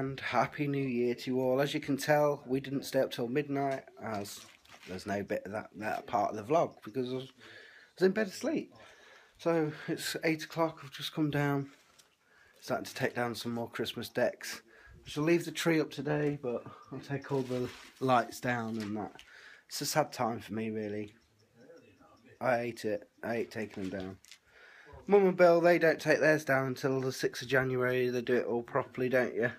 and happy new year to you all. As you can tell, we didn't stay up till midnight as there's no bit of that, that part of the vlog because I was, I was in bed asleep. So it's 8 o'clock, I've just come down, starting to take down some more Christmas decks. I shall leave the tree up today, but I'll take all the lights down and that. It's a sad time for me really. I hate it, I hate taking them down. Mum and Bill, they don't take theirs down until the 6th of January. They do it all properly, don't you?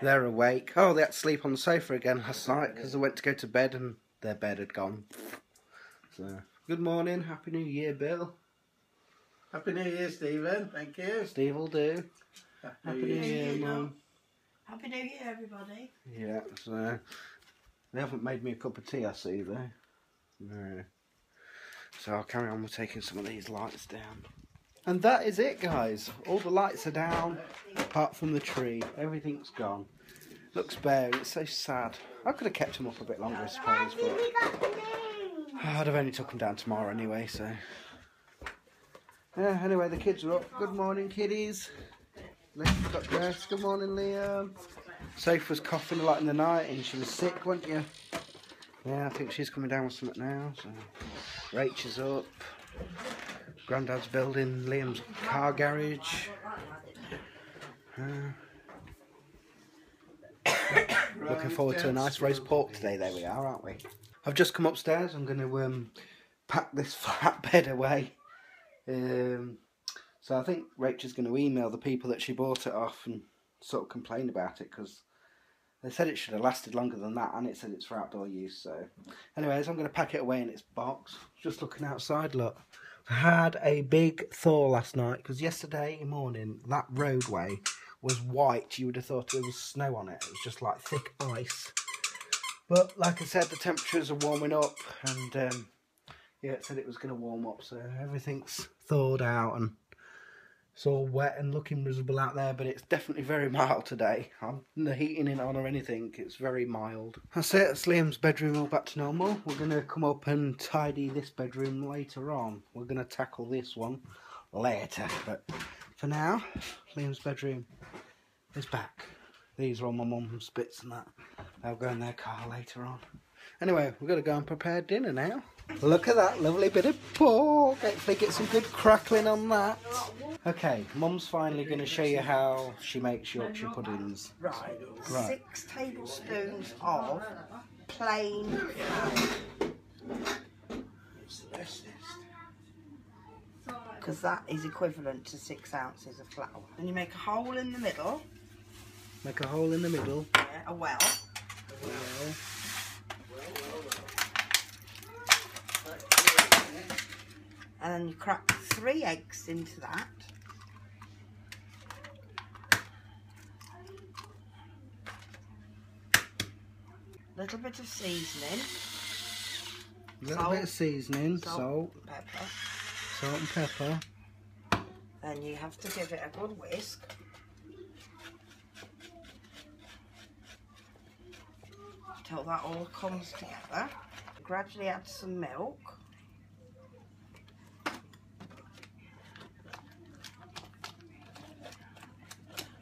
Yeah. They're awake. Oh, they had to sleep on the sofa again last night because they went to go to bed and their bed had gone. So, good morning. Happy New Year, Bill. Happy New Year, Stephen. Thank you. Steve will do. Happy, Happy New New Year. Year, Year, Mum. Happy New Year, everybody. Yeah, so they haven't made me a cup of tea, I see, though. No. So I'll carry on with taking some of these lights down. And that is it, guys. All the lights are down, apart from the tree. Everything's gone. Looks bare, it's so sad. I could have kept them up a bit longer, I suppose, but I'd have only took them down tomorrow anyway, so. Yeah, anyway, the kids are up. Good morning, kiddies. Liam got dressed. Good morning, Liam. Soph was coughing a lot in the night and she was sick, wasn't you? Yeah, I think she's coming down with something now. So, Rach is up. Grandad's building Liam's car garage. Uh, looking forward to a nice roast pork today. There we are, aren't we? I've just come upstairs. I'm going to um, pack this flatbed away. Um, so I think Rachel's going to email the people that she bought it off and sort of complain about it because they said it should have lasted longer than that and it said it's for outdoor use. So, anyways, I'm going to pack it away in its box. Just looking outside, look. Had a big thaw last night because yesterday morning that roadway was white. You would have thought there was snow on it. It was just like thick ice. But like I said, the temperatures are warming up and um, yeah, it said it was going to warm up. So everything's thawed out and it's all wet and looking miserable out there, but it's definitely very mild today. I'm not heating it on or anything, it's very mild. That's it, it's Liam's bedroom all back to normal. We're going to come up and tidy this bedroom later on. We're going to tackle this one later, but for now, Liam's bedroom is back. These are all my mum's bits and that. They'll go in their car later on. Anyway, we're going to go and prepare dinner now. Look at that lovely bit of pork. Hopefully get some good crackling on that. Okay, Mum's finally going to show you how she makes Yorkshire puddings. Right. Right. Six tablespoons of plain flour. Because that is equivalent to six ounces of flour. And you make a hole in the middle, Make a hole in the middle. yeah, a well. Well, And then you crack three eggs into that. Little bit of seasoning, a little Salt. bit of seasoning, Salt. salt, pepper. salt and pepper. Then you have to give it a good whisk. Till that all comes together. Gradually add some milk.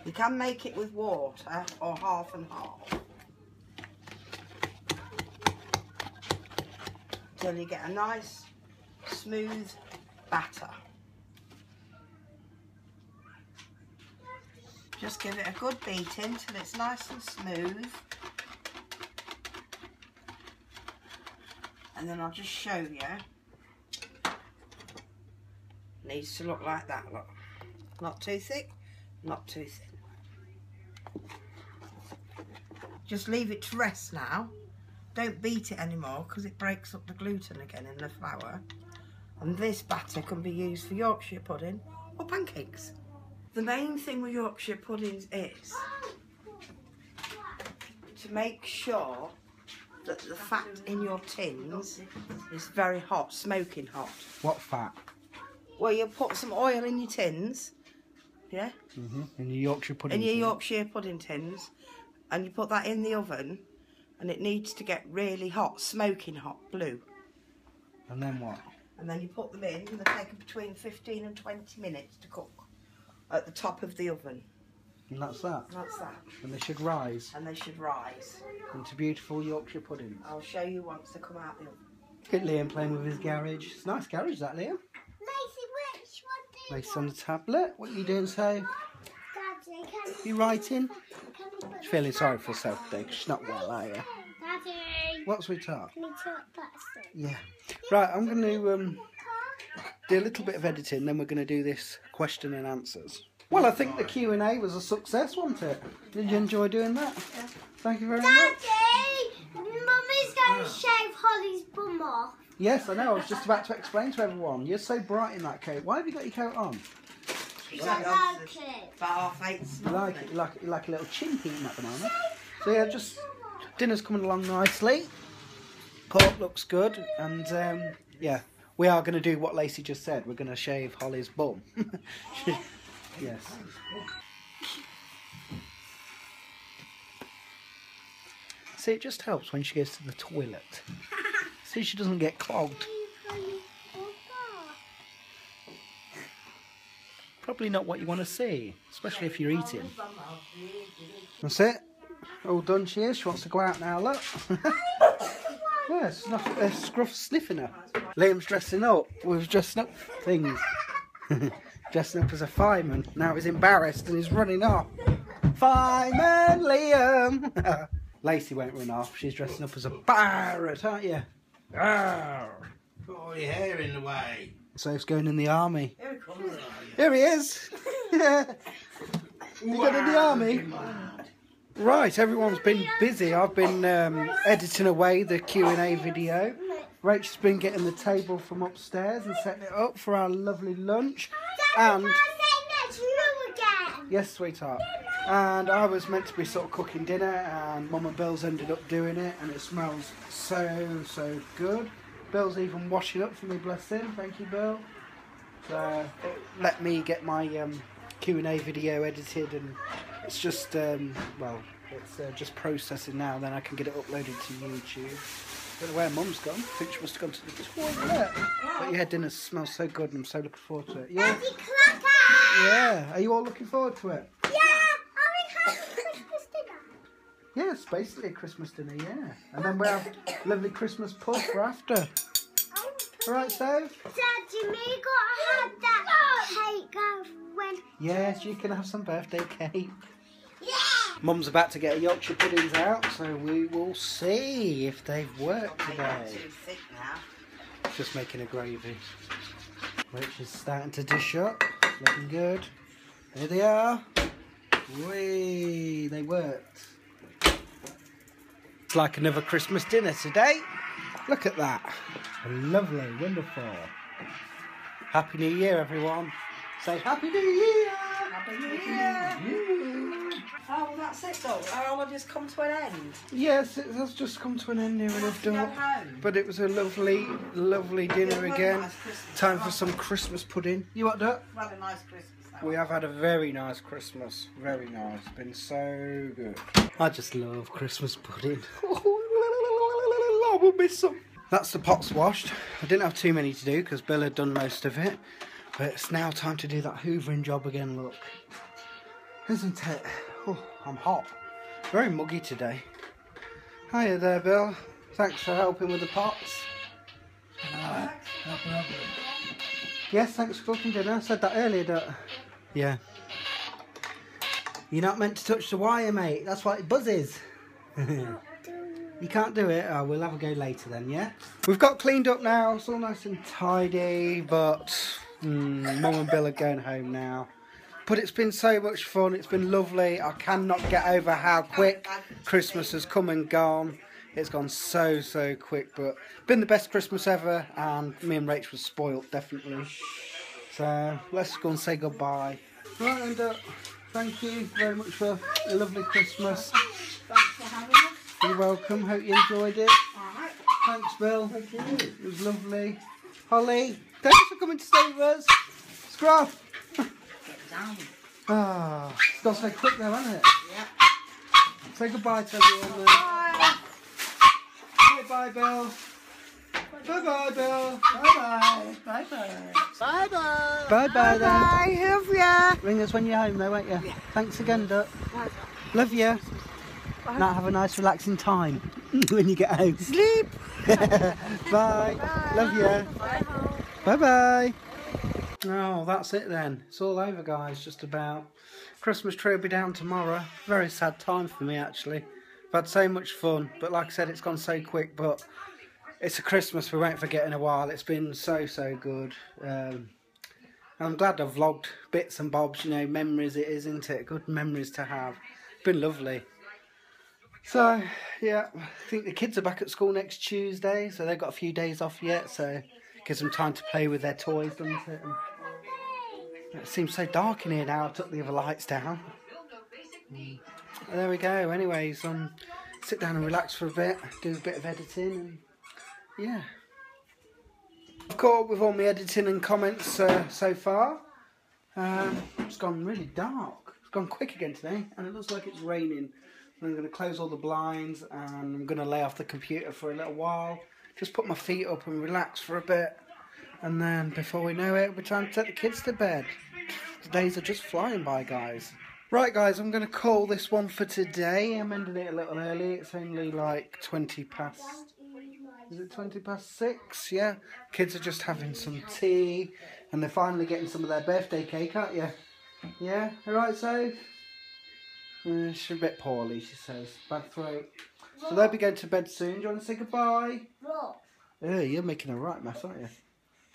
You can make it with water or half and half. Till you get a nice smooth batter. Just give it a good beating till it's nice and smooth. And then I'll just show you. Needs to look like that, look. Not too thick, not too thin. Just leave it to rest now. Don't beat it anymore because it breaks up the gluten again in the flour. And this batter can be used for Yorkshire pudding or pancakes. The main thing with Yorkshire puddings is to make sure that the fat in your tins is very hot, smoking hot. What fat? Well, you put some oil in your tins, yeah, hmm In your Yorkshire pudding. in your tin. Yorkshire pudding tins, and you put that in the oven, and it needs to get really hot, smoking hot, blue. And then what? And then you put them in, and they take between 15 and 20 minutes to cook at the top of the oven. And that's that. That's that. And they should rise And they should rise. into beautiful Yorkshire puddings. I'll show you once they come out the oven. Look at Liam playing with his garage. It's a nice garage, that Liam. Lacey, which one do you Lace on the tablet. What are you doing, so? want, Daddy? Can, You writing? can you put She's feeling sorry for herself 'cause she's not well, are you? Daddy, What, sweetheart? can you talk? Yeah. Right, I'm going to um, do a little bit of editing, then we're going to do this question and answers. Well, I think the Q and A was a success, wasn't it? Did you enjoy doing that? Thank you very much. Daddy, Mummy's going to shave Holly's bum off. Yes, I know. I was just about to explain to everyone. You're so bright in that coat. Why have you got your coat on? I like it. About half eight. You like it? You like it? Like a little chimp eating that banana? So yeah, just dinner's coming along nicely. Pork looks good, and um, yeah, we are going to do what Lacey just said. We're going to shave Holly's bum. yes. See, it just helps when she goes to the toilet. See, she doesn't get clogged. Probably not what you want to see, especially if you're eating. That's it. All done she is. She wants to go out now, look. yeah, snuff, uh, scruff sniffing her. Liam's dressing up. We was dressing up things. dressing up as a fireman. Now he's embarrassed and he's running off. Fireman Liam! Lacey won't run off. She's dressing up as a pirate, aren't you? Arr. Put all your hair in the way. So he's going in the army. Here he. Here he is. yeah. You got in the army? Right, everyone's been busy. I've been um, editing away the Q&A video. Rachel's been getting the table from upstairs and setting it up for our lovely lunch. And, Can I say that's you again? yes, sweetheart. And I was meant to be sort of cooking dinner and Mum and Bill's ended up doing it and it smells so, so good. Bill's even washing up for me, bless him. Thank you, Bill. It let me get my um, Q&A video edited and it's just, um, well, it's uh, just processing now. Then I can get it uploaded to YouTube. Don't know where Mum's gone. I think she must have gone to the toilet. But yeah, dinner smells so good and I'm so looking forward to it. Yeah, yeah. Are you all looking forward to it? Yeah, are we having Christmas dinner? Yeah, it's basically a Christmas dinner, yeah. And then we have lovely Christmas puff for after. Right, Steve? Daddy, me gotta have that cake of when. Yes, you can have some birthday cake. Yeah! Mum's about to get her Yorkshire puddings out, so we will see if they've worked today. too thick now. Just making a gravy. Which is starting to dish up. Looking good. There they are. Whee! They worked. It's like another Christmas dinner today. Look at that. Lovely, wonderful. Happy New Year, everyone. Say Happy New Year! Happy New Year. Oh, well, that's it, though. Our holidays come to an end. Yes, it has just come to an end near enough, Go done. But it was a lovely, lovely dinner again. nice Time for some Christmas pudding. You what, Duck? We've a nice Christmas. Haven't We have had a very nice Christmas. Very nice. Been so good. I just love Christmas pudding. I will miss some. That's the pots washed. I didn't have too many to do because Bill had done most of it. But it's now time to do that hoovering job again, look. Isn't it? Oh, I'm hot. Very muggy today. Hiya there, Bill. Thanks for helping with the pots. Yes, thanks for cooking dinner. I said that earlier, don't Yeah. You're not meant to touch the wire, mate. That's why it buzzes. you can't do it? Oh, we'll have a go later then, yeah? We've got cleaned up now. It's all nice and tidy, but mm, Mum and Bill are going home now. But it's been so much fun. It's been lovely. I cannot get over how quick Christmas has come and gone. It's gone so, so quick, but been the best Christmas ever, and me and Rach was spoilt, definitely. So let's go and say goodbye. Right, and uh, thank you very much for a lovely Christmas. Thanks for having us. You're welcome. Hope you enjoyed it. Alright. Thanks, Bill. It was lovely. Holly, thanks for coming to stay with us. Scruff. Get down. Ah, it's gone so quick though, hasn't it? Yeah. Say goodbye to everyone. Bye. Say bye, Bill. Bye bye, Bill. Bye bye. Bye bye. Bye bye. Bye bye then. Bye, love ya. Ring us when you're home though, won't you? Thanks again, Duck. Love you. Now have a nice relaxing time when you get home. Sleep. Bye. Love you. Bye bye. Oh, that's it then. It's all over, guys. Just about. Christmas tree will be down tomorrow. Very sad time for me, actually. I've had so much fun, but like I said, it's gone so quick. But it's a Christmas we won't forget in a while. It's been so, so good. Um, I'm glad I've vlogged bits and bobs, you know, memories it is, isn't it? Good memories to have. It's been lovely. So, yeah, I think the kids are back at school next Tuesday, so they've got a few days off yet, so gives them time to play with their toys, doesn't it? And it seems so dark in here now, I took the other lights down. Mm. There we go, anyways, um, sit down and relax for a bit, do a bit of editing, yeah. Caught up with all my editing and comments uh, so far. Um, it's gone really dark. It's gone quick again today, and it looks like it's raining. I'm going to close all the blinds, and I'm going to lay off the computer for a little while. Just put my feet up and relax for a bit, and then before we know it, be time to take the kids to bed. The days are just flying by, guys. Right, guys, I'm going to call this one for today. I'm ending it a little early. It's only like 20 past is it 20 past 6? Yeah. Kids are just having some tea and they're finally getting some of their birthday cake, aren't you? Yeah? Alright, so? Uh, she's a bit poorly, she says. Bad throat. So they'll be going to bed soon. Do you want to say goodbye? Rob. Yeah, you're making a right mess, aren't you?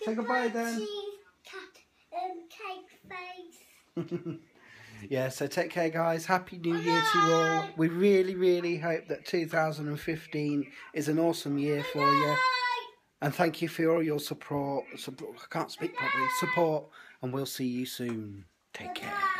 Say goodbye then. Cheese, cat, um, cake face. yeah, so take care, guys. Happy New Year to you all. We really, really hope that 2015 is an awesome year for you. And thank you for all your support. support I can't speak properly. Support, and we'll see you soon. Take care.